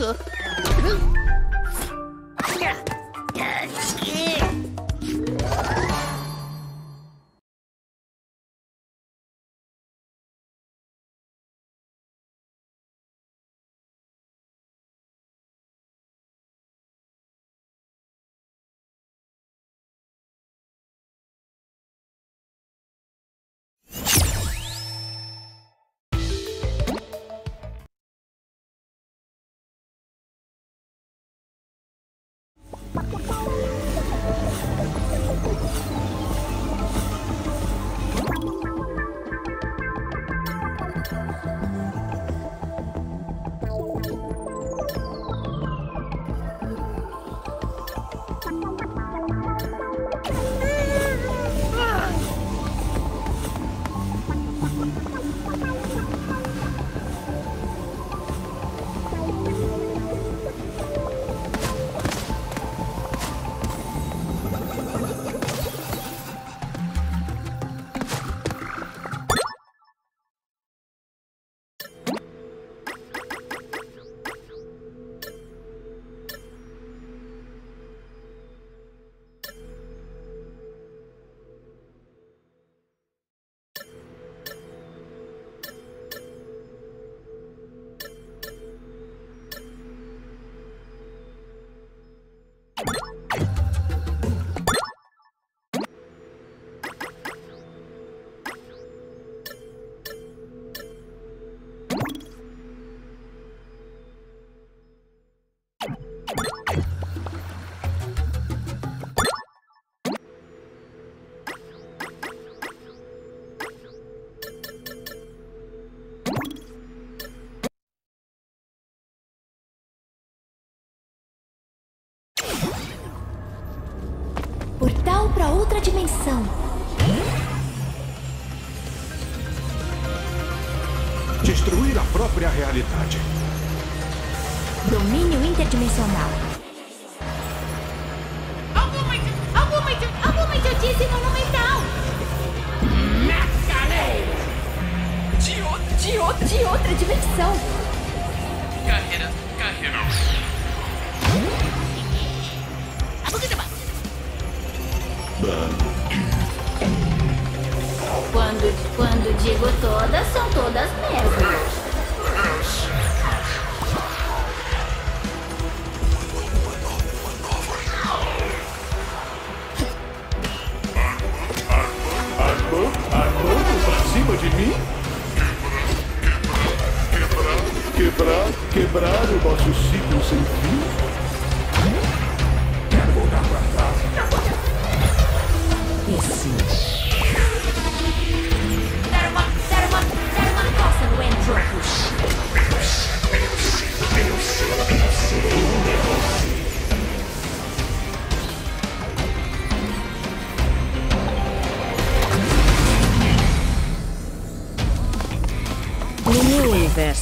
合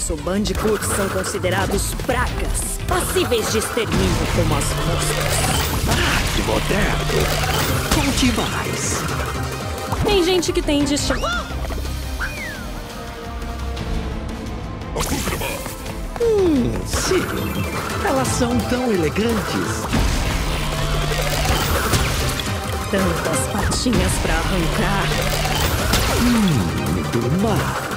universo, bandicoots são considerados pragas, passíveis de extermínio como as moscas. Que moderno. Conte mais. Tem gente que tem destino. Hum, sim. Elas são tão elegantes. Tantas patinhas pra arrancar. Do mar.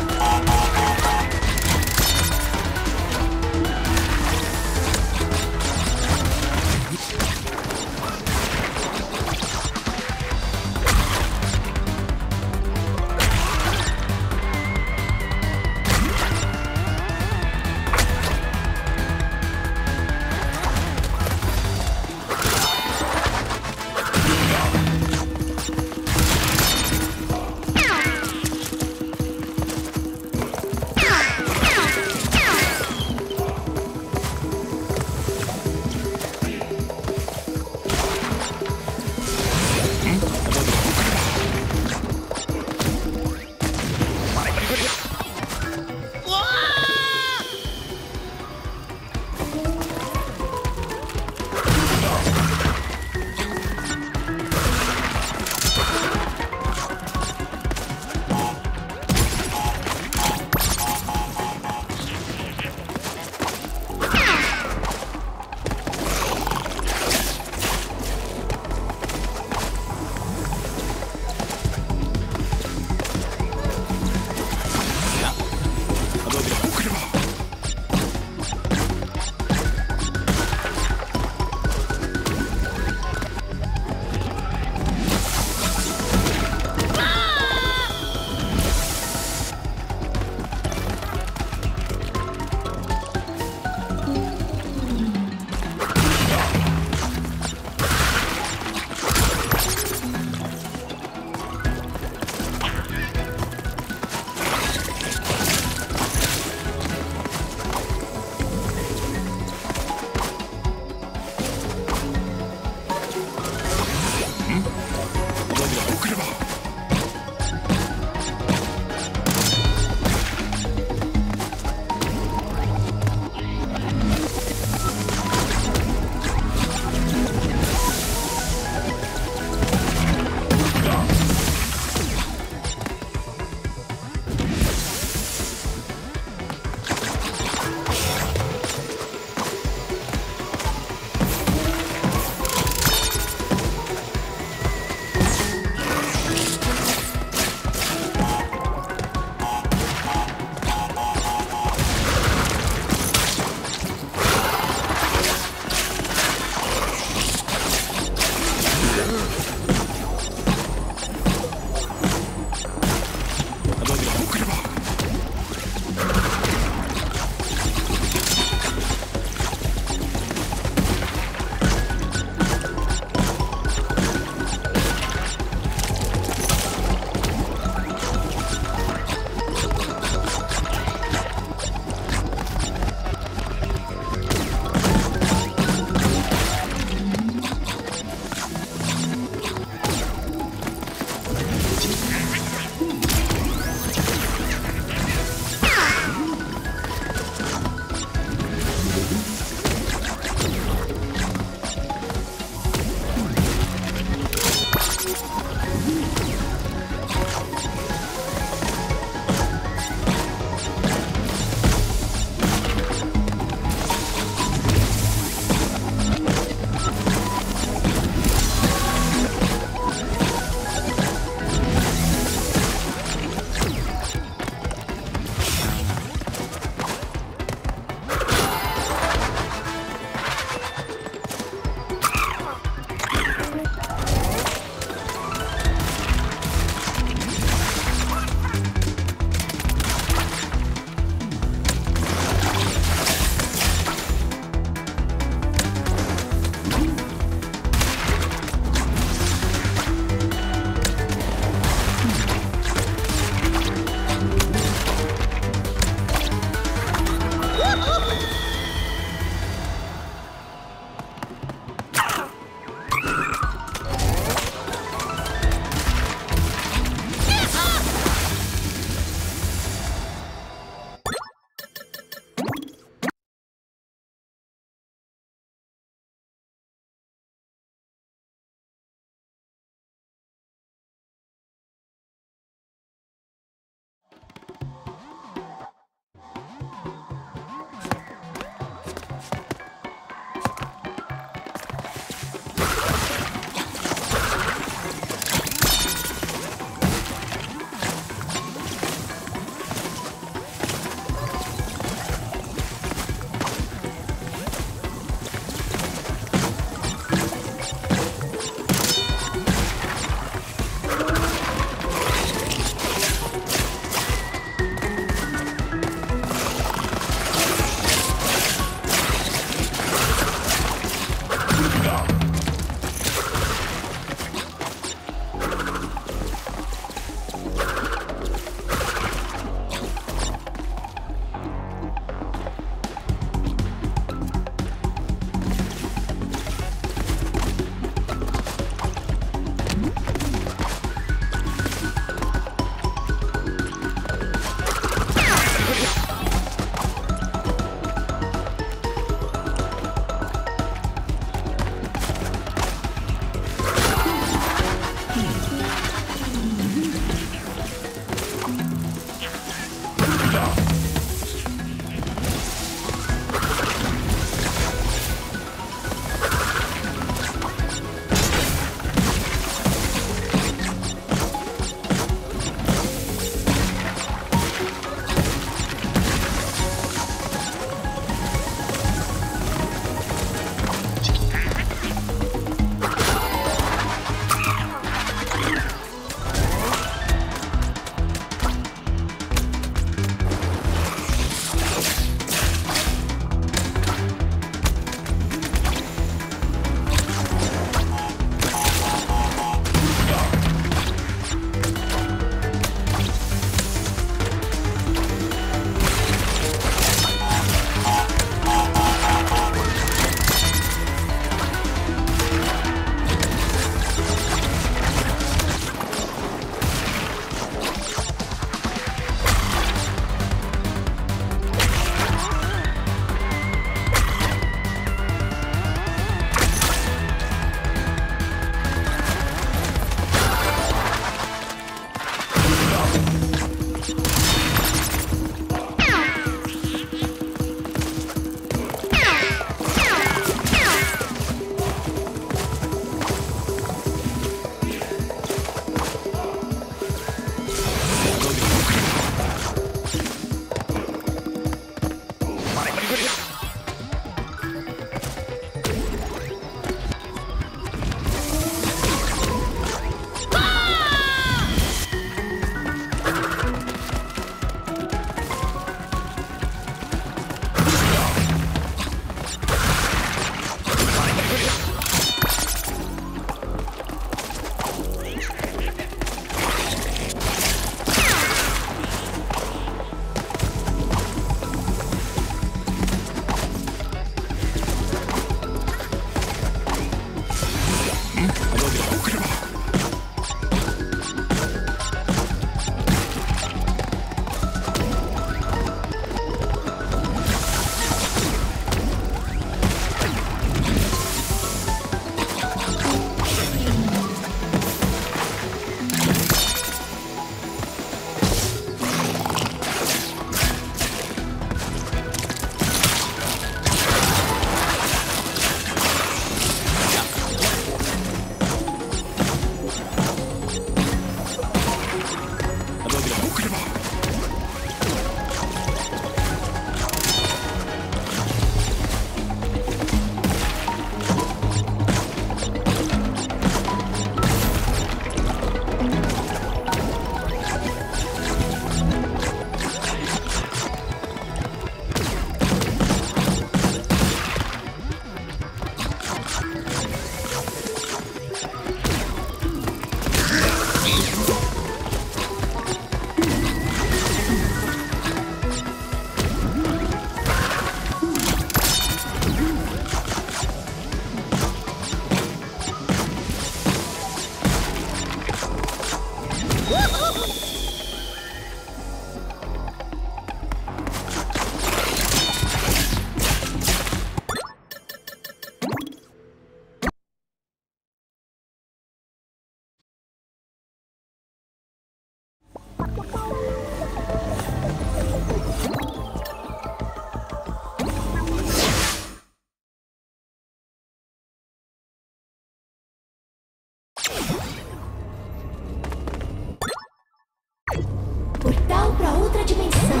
Dimensão.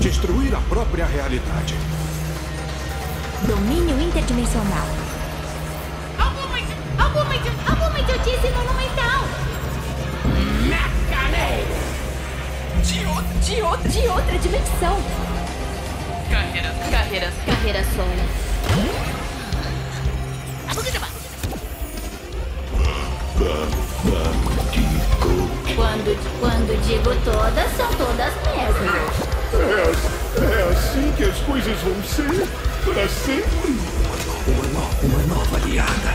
Destruir a própria realidade. Domínio interdimensional. Alguma, alguma, alguma idiotice monumental. De, o- de, o- De outra dimensão. Carreira, Carreira, carreira solo. Quando, quando digo todas, são todas mesmo. É, é assim que as coisas vão ser para sempre. Uma, no- uma nova aliada.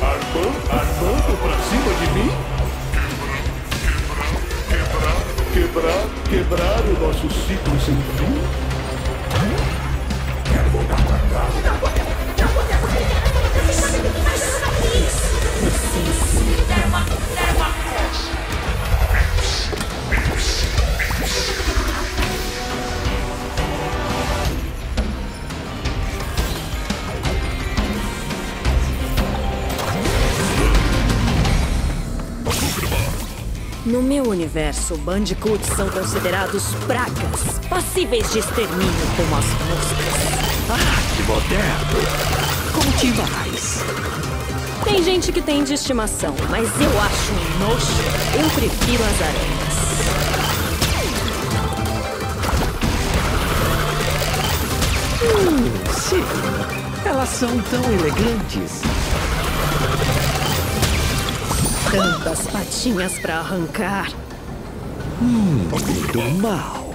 Armando, armando pra cima de mim? Quebrar, quebrar o nosso ciclo sem fim? No meu universo, bandicoots são considerados pragas, passíveis de extermínio como as moscas. Ah, que moderno. Conte mais. Tem gente que tem de estimação, mas eu acho um nojo. Eu prefiro as aranhas. Hum, sim. Elas são tão elegantes. Tantas patinhas pra arrancar. Do mal.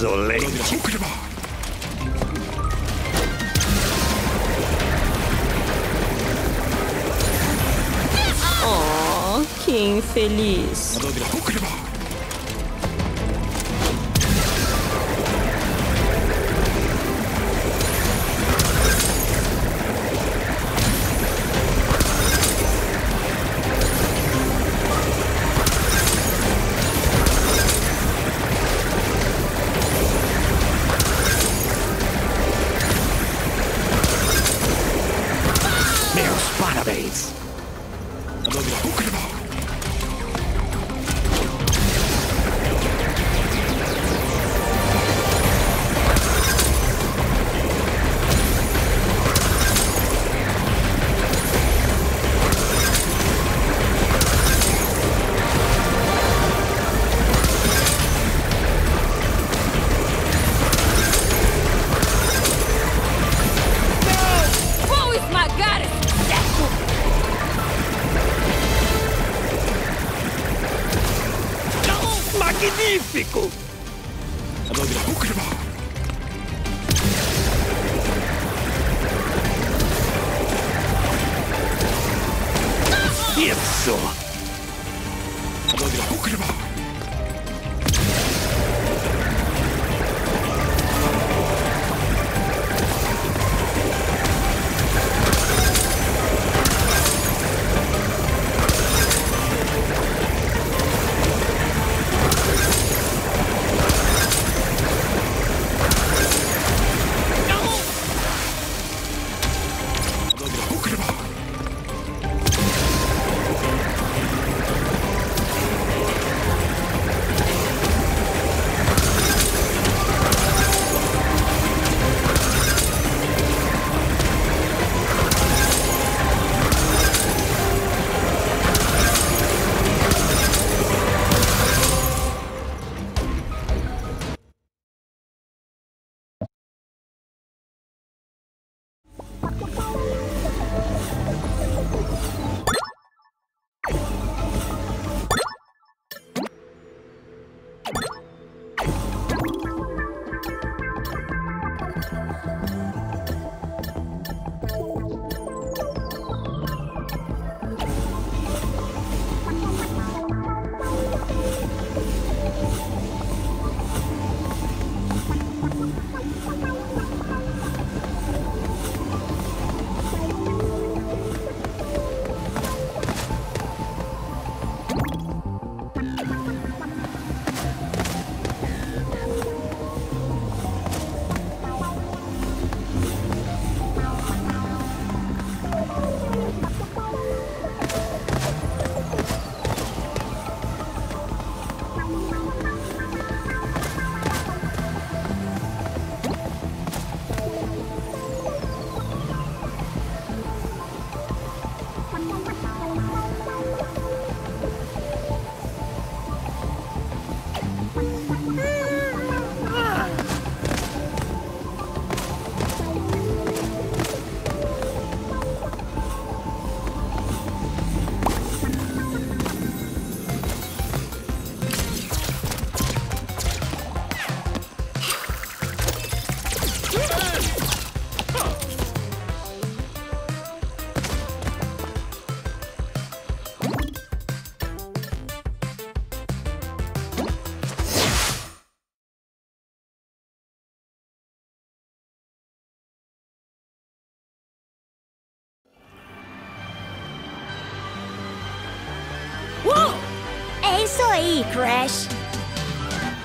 Insolente! Oh, que infeliz.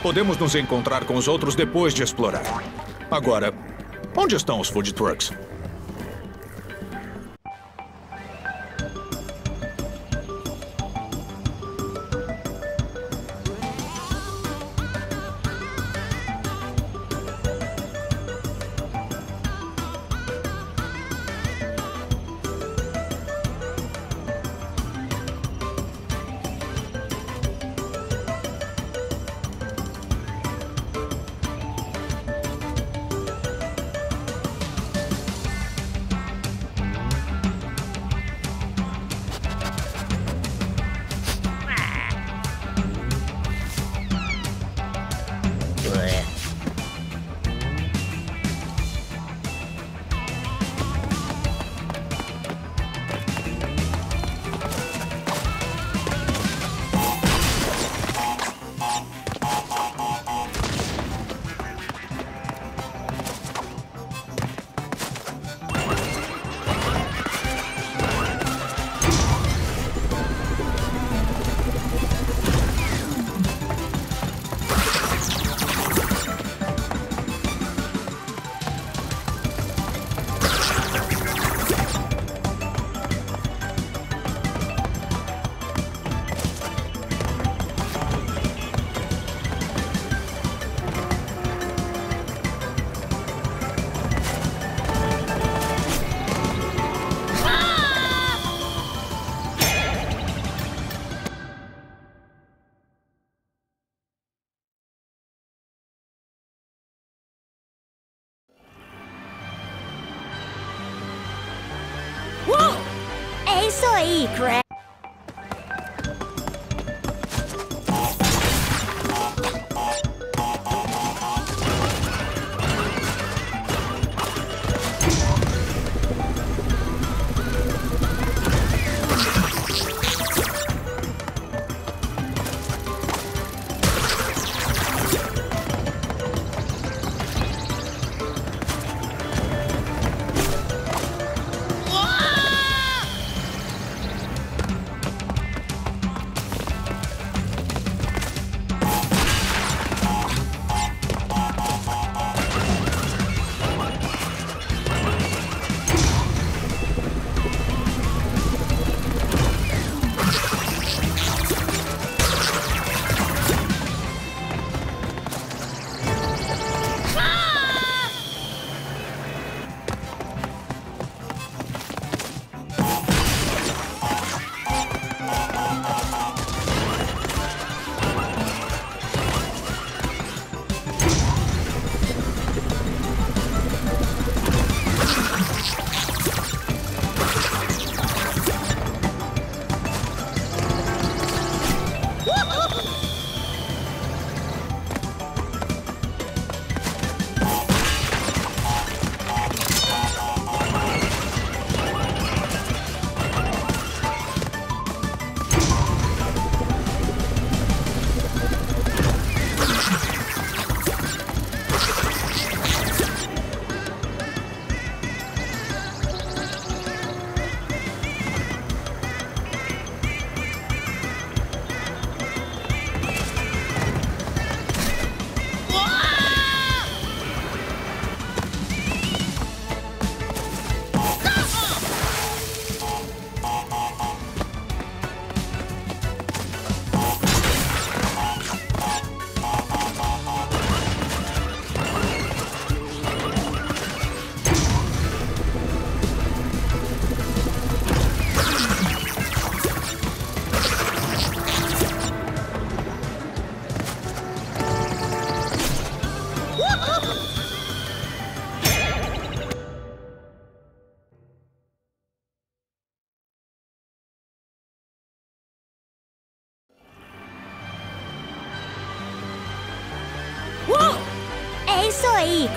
Podemos nos encontrar com os outros depois de explorar. Agora, onde estão os food trucks? Isso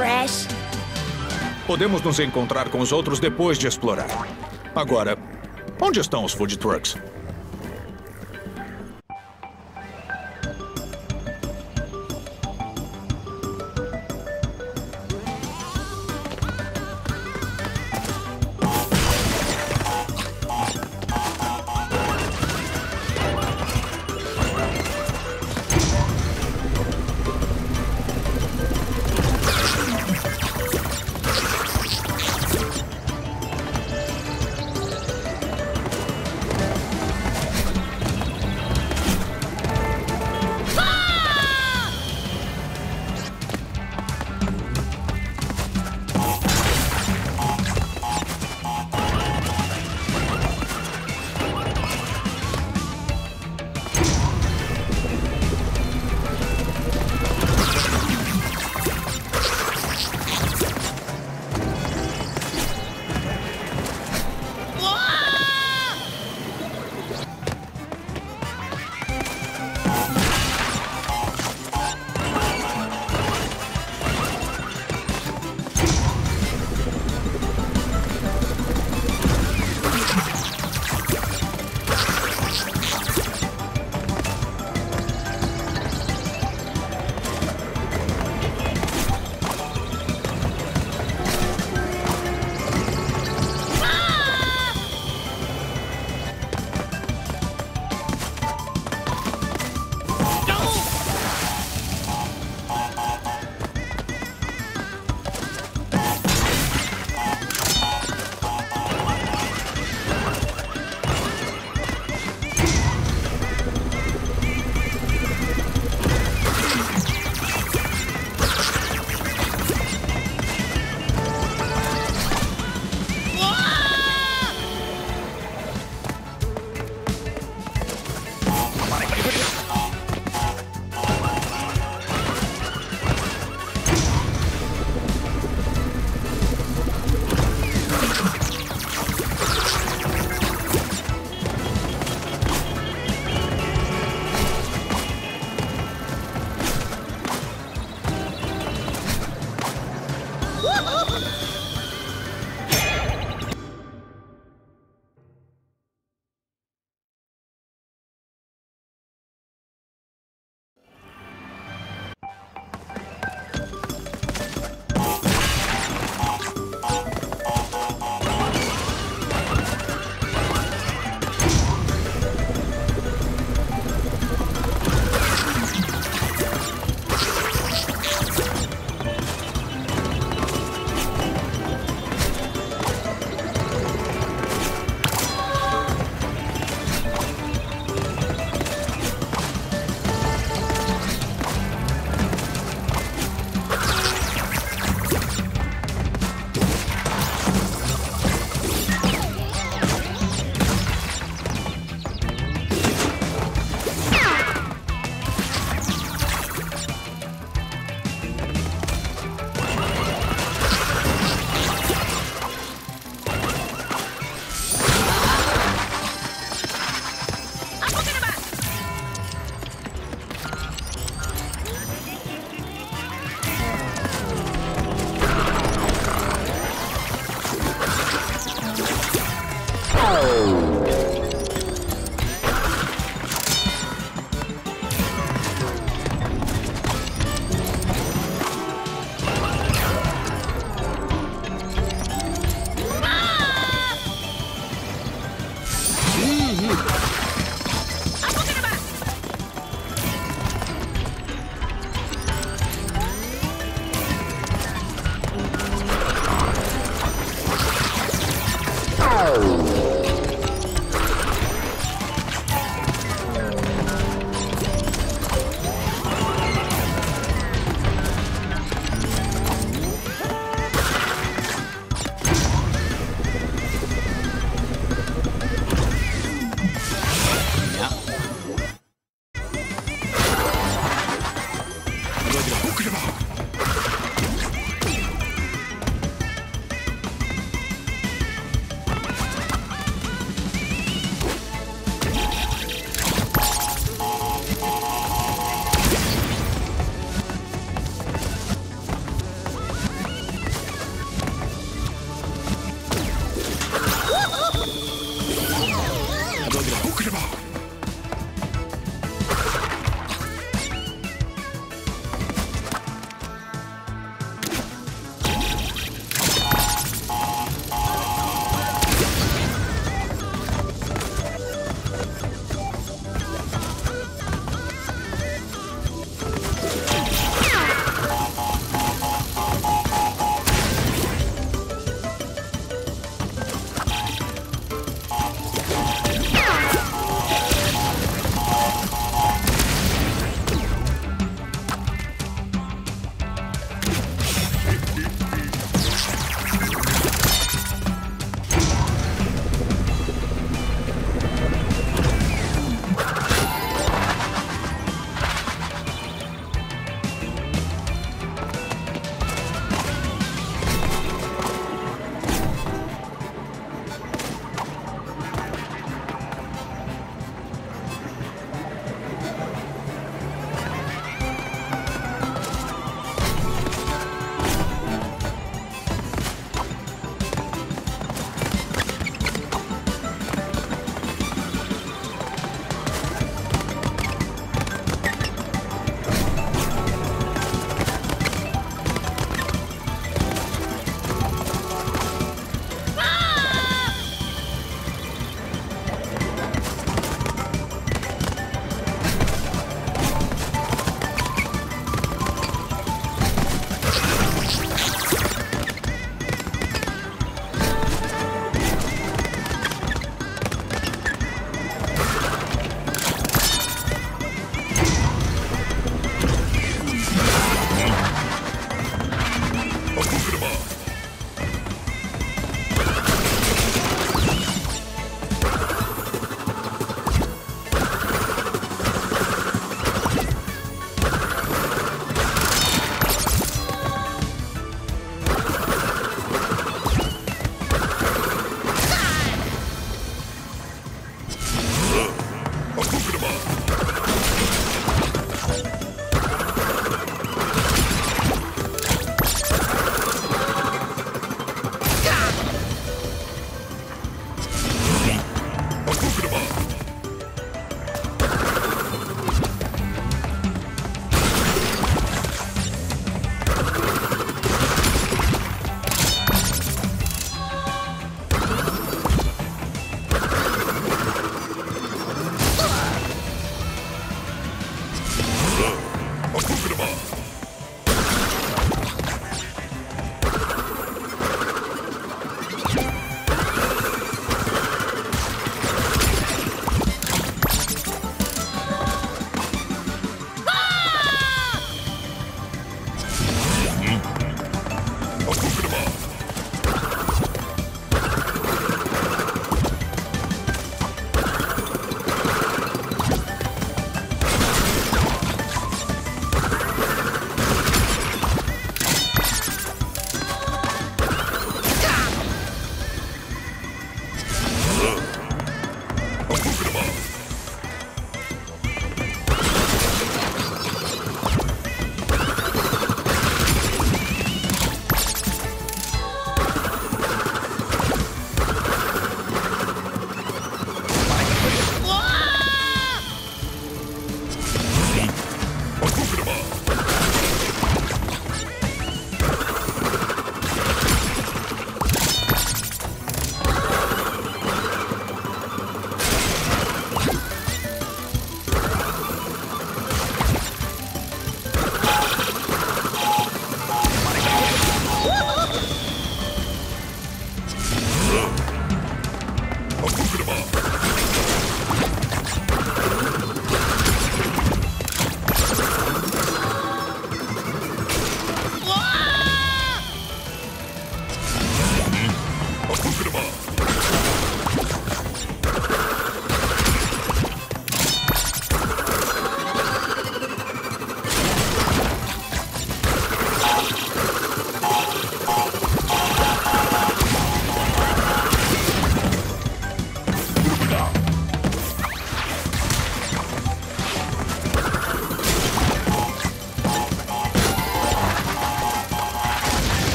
Crash. Podemos nos encontrar com os outros depois de explorar. Agora, onde estão os food trucks?